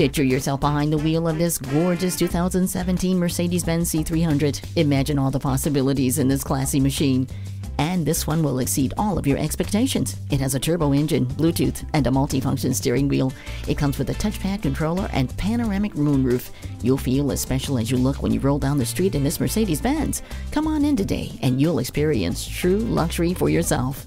Picture yourself behind the wheel of this gorgeous 2017 Mercedes-Benz C300. Imagine all the possibilities in this classy machine. And this one will exceed all of your expectations. It has a turbo engine, Bluetooth, and a multifunction steering wheel. It comes with a touchpad controller and panoramic moonroof. You'll feel as special as you look when you roll down the street in this Mercedes Benz. Come on in today and you'll experience true luxury for yourself.